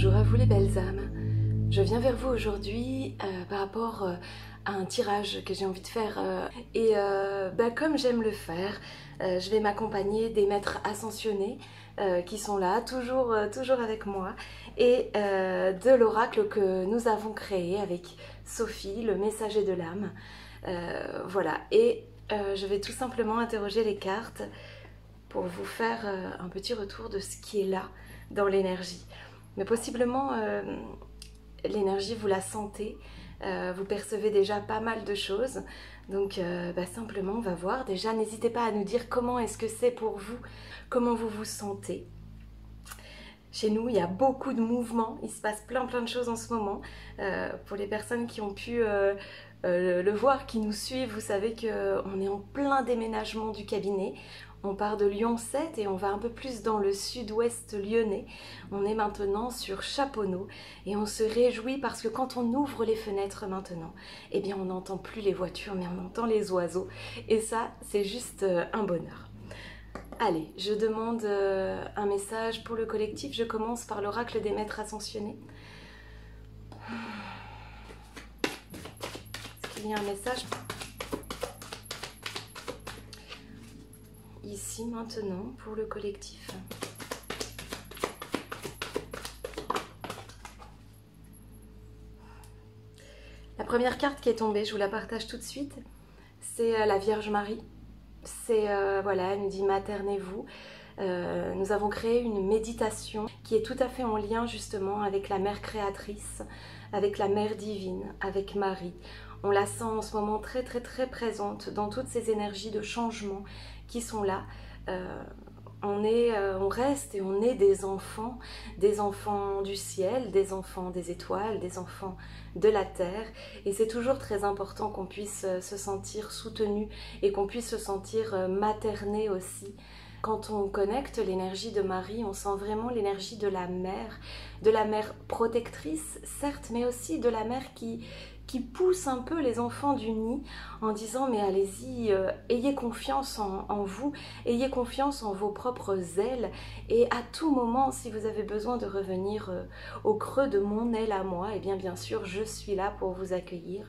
Bonjour à vous les belles âmes. Je viens vers vous aujourd'hui euh, par rapport euh, à un tirage que j'ai envie de faire. euh, et bah, comme j'aime le faire, je vais m'accompagner des maîtres ascensionnés qui sont là, toujours, toujours avec moi, et de l'oracle que nous avons créé avec Sophie, le messager de l'âme. Voilà, et je vais tout simplement interroger les cartes pour vous faire un petit retour de ce qui est là dans l'énergie. Mais possiblement, euh, l'énergie, vous la sentez, euh, vous percevez déjà pas mal de choses. Donc euh, bah, simplement, on va voir. Déjà, n'hésitez pas à nous dire comment est-ce que c'est pour vous, comment vous vous sentez. Chez nous, il y a beaucoup de mouvements, il se passe plein plein de choses en ce moment. Pour les personnes qui ont pu le voir, qui nous suivent, vous savez qu'on est en plein déménagement du cabinet. On part de Lyon 7 et on va un peu plus dans le sud-ouest lyonnais. On est maintenant sur Chaponneau et on se réjouit parce que quand on ouvre les fenêtres maintenant, eh bien on n'entend plus les voitures mais on entend les oiseaux. Et ça, c'est juste euh, un bonheur. Allez, je demande euh, un message pour le collectif. Je commence par l'oracle des maîtres ascensionnés. Est-ce qu'il y a un message ici maintenant pour le collectif La première carte qui est tombée, je vous la partage tout de suite, c'est euh, la Vierge Marie. C'est, euh, voilà, elle nous dit maternez-vous. Euh, nous avons créé une méditation qui est tout à fait en lien justement avec la mère créatrice, avec la mère divine, avec Marie. On la sent en ce moment très très très présente dans toutes ces énergies de changement qui sont là. Euh, on, est, euh, on reste et on est des enfants, des enfants du ciel, des enfants des étoiles, des enfants de la terre. Et c'est toujours très important qu'on puisse euh, se sentir soutenu et qu'on puisse se sentir materné aussi. Quand on connecte l'énergie de Marie, on sent vraiment l'énergie de la mère, de la mère protectrice, certes, mais aussi de la mère qui, qui pousse un peu les enfants du nid en disant mais allez-y, euh, ayez confiance en, vous, ayez confiance en vos propres ailes et à tout moment si vous avez besoin de revenir euh, au creux de mon aile à moi, et eh bien bien sûr je suis là pour vous accueillir.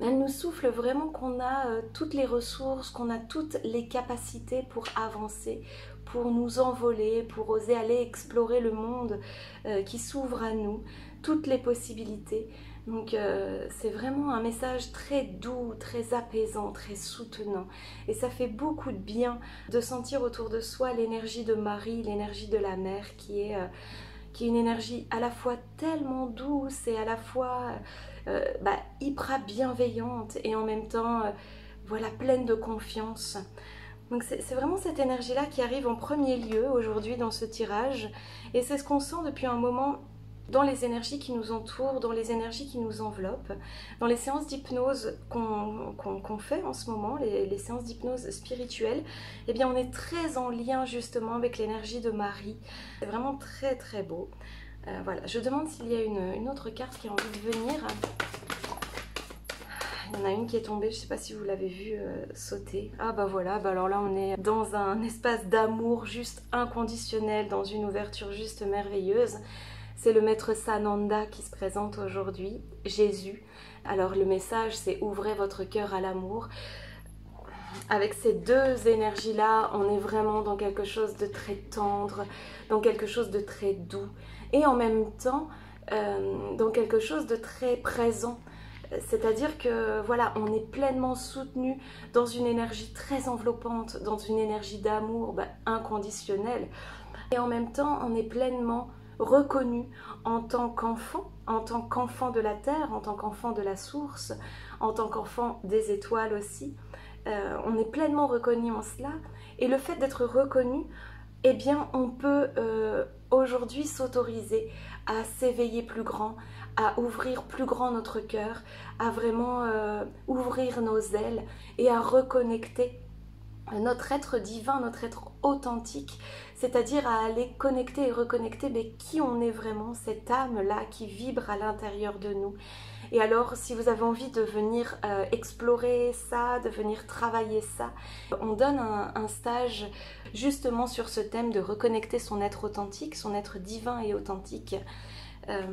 Elle nous souffle vraiment qu'on a euh, toutes les ressources, qu'on a toutes les capacités pour avancer, pour nous envoler, pour oser aller explorer le monde qui s'ouvre à nous, toutes les possibilités. Donc euh, c'est vraiment un message très doux, très apaisant, très soutenant. Et ça fait beaucoup de bien de sentir autour de soi l'énergie de Marie, l'énergie de la mère qui est, euh, qui est une énergie à la fois tellement douce et à la fois euh, bah, hyper bienveillante et en même temps voilà, pleine de confiance. Donc c'est vraiment cette énergie-là qui arrive en premier lieu aujourd'hui dans ce tirage. Et c'est ce qu'on sent depuis un moment dans les énergies qui nous entourent, dans les énergies qui nous enveloppent, dans les séances d'hypnose qu'on qu qu fait en ce moment, les, séances d'hypnose spirituelle, eh bien on est très en lien justement avec l'énergie de Marie. C'est vraiment très très beau. Euh, voilà, je demande s'il y a une, autre carte qui a envie de venir. Il y en a une qui est tombée, je ne sais pas si vous l'avez vu euh, sauter. Ah bah voilà, bah alors là on est dans un espace d'amour juste inconditionnel, dans une ouverture juste merveilleuse. C'est le maître Sananda qui se présente aujourd'hui, Jésus. Alors le message c'est ouvrez votre cœur à l'amour. Avec ces deux énergies-là, on est vraiment dans quelque chose de très tendre, dans quelque chose de très doux. Et en même temps, euh, dans quelque chose de très présent. C'est-à-dire que voilà, on est pleinement soutenu dans une énergie très enveloppante, dans une énergie d'amour bah, inconditionnel. Et en même temps, on est pleinement reconnu en tant qu'enfant, en tant qu'enfant de la terre, en tant qu'enfant de la source, en tant qu'enfant des étoiles aussi. Euh, on est pleinement reconnu en cela. Et le fait d'être reconnu, eh bien, on peut euh, aujourd'hui s'autoriser à s'éveiller plus grand, à ouvrir plus grand notre cœur, à vraiment euh, ouvrir nos ailes et à reconnecter notre être divin, notre être authentique, c'est-à-dire à aller connecter et reconnecter mais qui on est vraiment, cette âme-là qui vibre à l'intérieur de nous Et alors, si vous avez envie de venir euh, explorer ça, de venir travailler ça, on donne un, stage justement sur ce thème de reconnecter son être authentique, son être divin et authentique. Euh,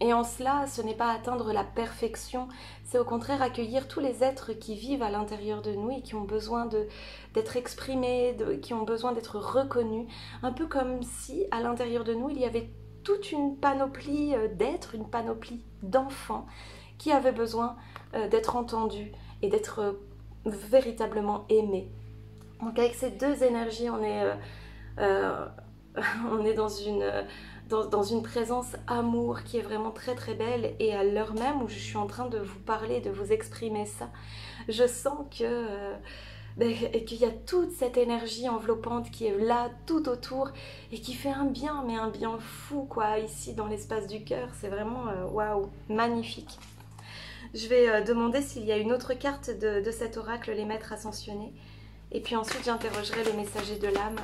et en cela, ce n'est pas atteindre la perfection, c'est au contraire accueillir tous les êtres qui vivent à l'intérieur de nous et qui ont besoin d'être exprimés, qui ont besoin d'être reconnus, un peu comme si à l'intérieur de nous il y avait toute une panoplie euh, d'êtres, une panoplie d'enfants qui avaient besoin euh, d'être entendus et d'être euh, véritablement aimés. Donc avec ces deux énergies, on est, on est dans une dans, une présence amour qui est vraiment très très belle et à l'heure même où je suis en train de vous parler, de vous exprimer ça, je sens que... Euh, ben, qu'il y a toute cette énergie enveloppante qui est là tout autour et qui fait un bien, mais un bien fou quoi, ici dans l'espace du cœur. C'est vraiment euh, waouh, magnifique. Je vais euh, demander s'il y a une autre carte de, de cet oracle, les maîtres ascensionnés. Et puis ensuite j'interrogerai le messager de l'âme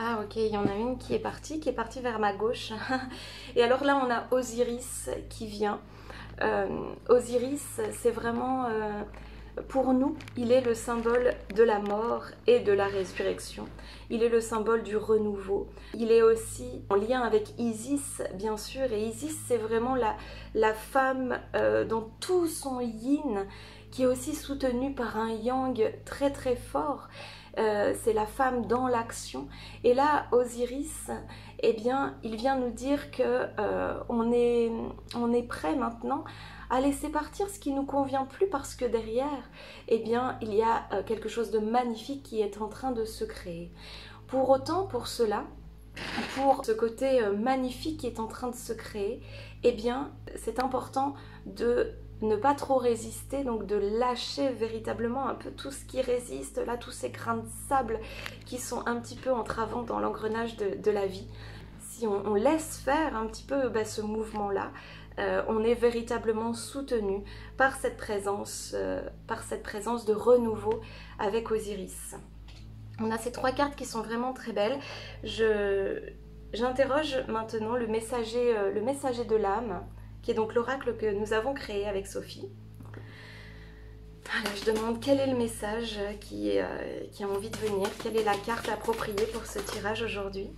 ah ok, il y en a une qui est partie, qui est partie vers ma gauche. Et alors là, on a Osiris qui vient. Euh, Osiris, c'est vraiment... Euh, pour nous, il est le symbole de la mort et de la résurrection. Il est le symbole du renouveau. Il est aussi en lien avec Isis, bien sûr. Et Isis, c'est vraiment la, femme euh, dans tout son yin, qui est aussi soutenue par un yang très très fort. Euh, c'est la femme dans l'action. Et là, Osiris, eh bien, il vient nous dire que euh, on, est, prêt maintenant à laisser partir ce qui nous convient plus parce que derrière, eh bien, il y a euh, quelque chose de magnifique qui est en train de se créer. Pour autant, pour cela, pour ce côté magnifique qui est en train de se créer, eh bien, c'est important de ne pas trop résister, donc de lâcher véritablement un peu tout ce qui résiste, là, tous ces grains de sable qui sont un petit peu entravants dans l'engrenage de, la vie. Si on, laisse faire un petit peu bah, ce mouvement-là, euh, on est véritablement soutenu par cette présence, euh, par cette présence de renouveau avec Osiris. On a ces trois cartes qui sont vraiment très belles. Je, j'interroge maintenant le messager, euh, le messager de l'âme qui est donc l'oracle que nous avons créé avec Sophie. je demande quel est le message qui, euh, qui a envie de venir, quelle est la carte appropriée pour ce tirage aujourd'hui.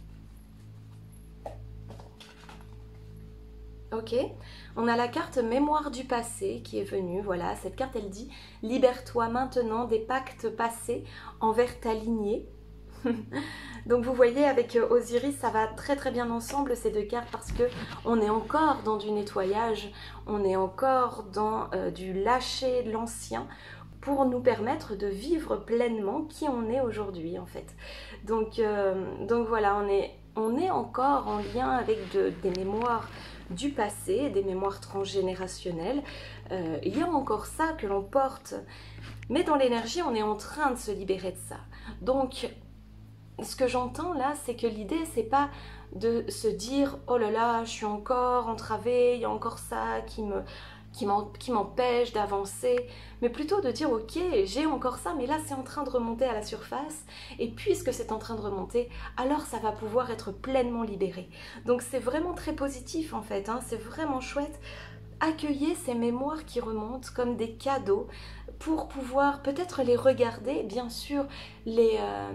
Ok, on a la carte mémoire du passé qui est venue. Voilà, cette carte elle dit Libère-toi maintenant des pactes passés envers ta lignée. Donc vous voyez avec euh, Osiris ça va très très bien ensemble ces deux cartes parce que on est encore dans du nettoyage, on est encore dans euh, du lâcher l'ancien pour nous permettre de vivre pleinement qui on est aujourd'hui en fait. Donc, euh, donc voilà, on est, on est encore en lien avec des mémoires du passé, des mémoires transgénérationnelles. il y a encore ça que l'on porte, mais dans l'énergie, on est en train de se libérer de ça. Donc ce que j'entends là, c'est que l'idée, c'est pas de se dire oh là là, je suis encore entravée, il y a encore ça qui me qui m'empêche d'avancer, mais plutôt de dire ok, j'ai encore ça, mais là c'est en train de remonter à la surface, et puisque c'est en train de remonter, alors ça va pouvoir être pleinement libéré. Donc c'est vraiment très positif en fait, hein. c'est vraiment chouette. Accueillez ces mémoires qui remontent comme des cadeaux pour pouvoir peut-être les regarder, bien sûr les... Euh,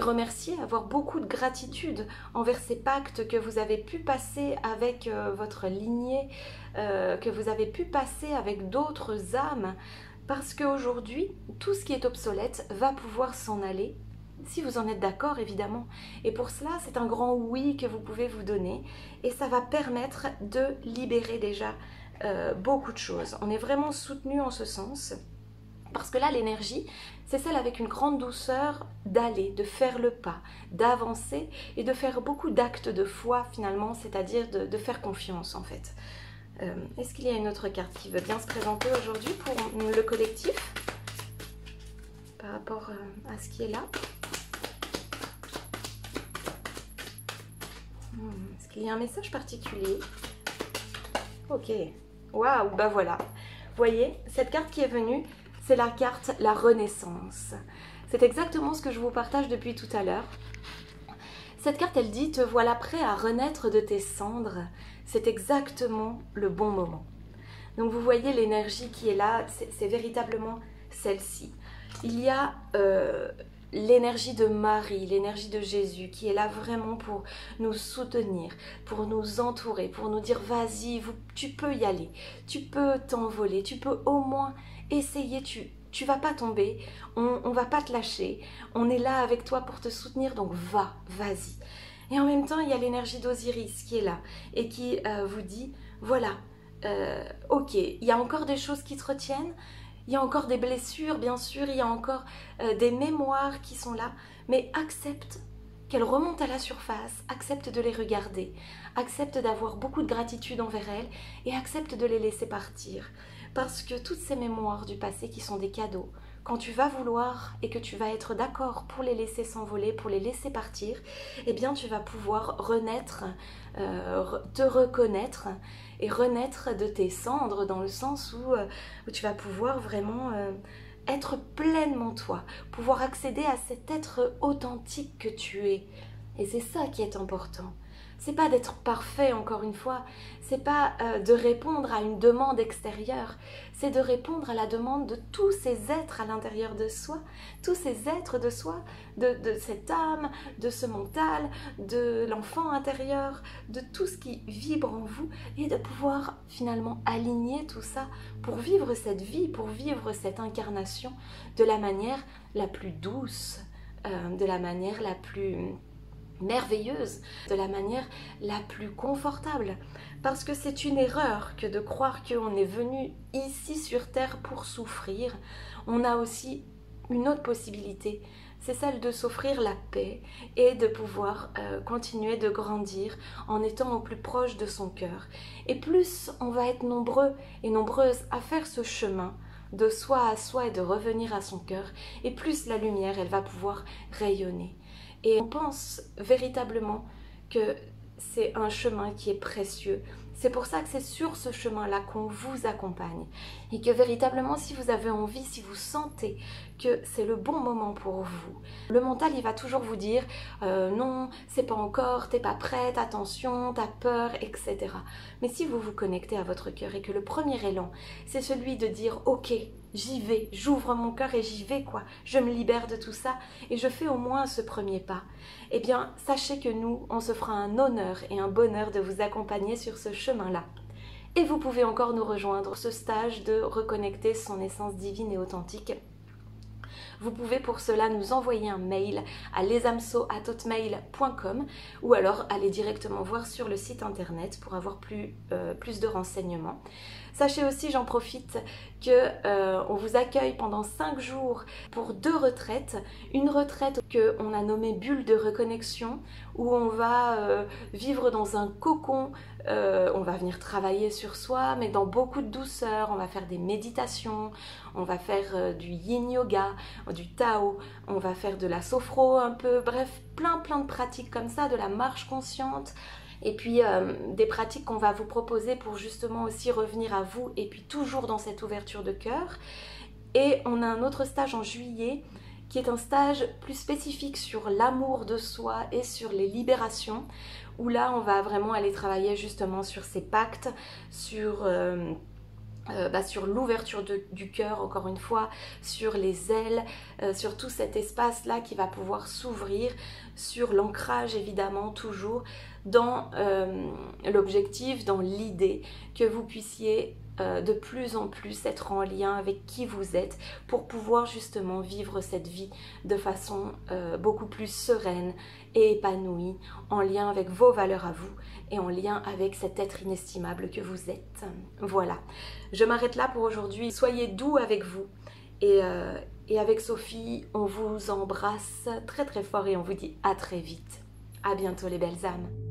remercier, avoir beaucoup de gratitude envers ces pactes que vous avez pu passer avec euh, votre lignée, euh, que vous avez pu passer avec d'autres âmes, parce qu'aujourd'hui, tout ce qui est obsolète va pouvoir s'en aller, si vous en êtes d'accord évidemment. Et pour cela, c'est un grand oui que vous pouvez vous donner, et ça va permettre de libérer déjà euh, beaucoup de choses. On est vraiment soutenu en ce sens. Parce que là, l'énergie, c'est celle avec une grande douceur d'aller, de faire le pas, d'avancer et de faire beaucoup d'actes de foi finalement, c'est-à-dire de, faire confiance en fait. Euh, est-ce qu'il y a une autre carte qui veut bien se présenter aujourd'hui pour le collectif par rapport euh, à ce qui est là? Hmm, Est-ce qu'il y a un message particulier? Ok. Waouh, bah voilà. Voyez, cette carte qui est venue, c'est la carte La Renaissance. C'est exactement ce que je vous partage depuis tout à l'heure. Cette carte, elle dit Te voilà prêt à renaître de tes cendres. c'est exactement le bon moment. Donc vous voyez l'énergie qui est là, c'est véritablement celle-ci. Il y a euh, l'énergie de Marie, l'énergie de Jésus qui est là vraiment pour nous soutenir, pour nous entourer, pour nous dire vas-y, tu peux y aller, tu peux t'envoler, tu peux au moins essayer, tu tu vas pas tomber, on, on va pas te lâcher, on est là avec toi pour te soutenir, donc va, vas-y. Et en même temps, il y a l'énergie d'Osiris qui est là et qui euh, vous dit, voilà, euh, ok, il y a encore des choses qui te retiennent, il y a encore des blessures, bien sûr, il y a encore euh, des mémoires qui sont là, mais accepte qu'elles remontent à la surface, accepte de les regarder, accepte d'avoir beaucoup de gratitude envers elles et accepte de les laisser partir. Parce que toutes ces mémoires du passé qui sont des cadeaux, quand tu vas vouloir et que tu vas être d'accord pour les laisser s'envoler, pour les laisser partir, eh bien tu vas pouvoir renaître, euh, te reconnaître et renaître de tes cendres dans le sens où, euh, tu vas pouvoir vraiment euh, être pleinement toi, pouvoir accéder à cet être authentique que tu es. Et c'est ça qui est important c'est pas d'être parfait encore une fois, c'est pas euh, de répondre à une demande extérieure, c'est de répondre à la demande de tous ces êtres à l'intérieur de soi, tous ces êtres de soi, de, de cette âme, de ce mental, de l'enfant intérieur, de tout ce qui vibre en vous. Et de pouvoir finalement aligner tout ça pour vivre cette vie, pour vivre cette incarnation de la manière la plus douce, euh, de la manière la plus merveilleuse, de la manière la plus confortable. Parce que c'est une erreur que de croire qu'on est venu ici sur Terre pour souffrir. On a aussi une autre possibilité, c'est celle de s'offrir la paix et de pouvoir euh, continuer de grandir en étant au plus proche de son cœur. Et plus on va être nombreux et nombreuses à faire ce chemin, de soi à soi et de revenir à son cœur, et plus la lumière, elle va pouvoir rayonner. Et on pense véritablement que c'est un chemin qui est précieux. C'est pour ça que c'est sur ce chemin-là qu'on vous accompagne. Et que véritablement, si vous avez envie, si vous sentez que c'est le bon moment pour vous, le mental, il va toujours vous dire euh, non, c'est pas encore, t'es pas prête, attention, t'as peur, etc. Mais si vous vous connectez à votre cœur et que le premier élan, c'est celui de dire ok, j'y vais, j'ouvre mon cœur et j'y vais quoi, je me libère de tout ça et je fais au moins ce premier pas, eh bien sachez que nous, on se fera un honneur et un bonheur de vous accompagner sur ce chemin-là. Et vous pouvez encore nous rejoindre ce stage de reconnecter son essence divine et authentique vous pouvez pour cela nous envoyer un mail à lesamso.hotmail.com ou alors aller directement voir sur le site internet pour avoir plus, euh, plus de renseignements. Sachez aussi, j'en profite, que euh, on vous accueille pendant 5 jours pour deux retraites. Une retraite que on a nommée bulle de reconnexion, où on va euh, vivre dans un cocon, euh, on va venir travailler sur soi, mais dans beaucoup de douceur. On va faire des méditations, on va faire du yin yoga, du tao, on va faire de la sophro un peu, bref, plein plein de pratiques comme ça, de la marche consciente et puis euh, des pratiques qu'on va vous proposer pour justement aussi revenir à vous et puis toujours dans cette ouverture de cœur. Et on a un autre stage en juillet qui est un stage plus spécifique sur l'amour de soi et sur les libérations, où là on va vraiment aller travailler justement sur ces pactes, sur... Euh, euh, bah, sur l'ouverture du cœur, encore une fois, sur les ailes, sur tout cet espace-là qui va pouvoir s'ouvrir, sur l'ancrage évidemment toujours, dans euh, l'objectif, dans l'idée que vous puissiez euh, de plus en plus être en lien avec qui vous êtes pour pouvoir justement vivre cette vie de façon euh, beaucoup plus sereine et épanouie, en lien avec vos valeurs à vous et en lien avec cet être inestimable que vous êtes. Voilà, je m'arrête là pour aujourd'hui. Soyez doux avec vous et, et avec Sophie, on vous embrasse très très fort et on vous dit à très vite. À bientôt les belles âmes.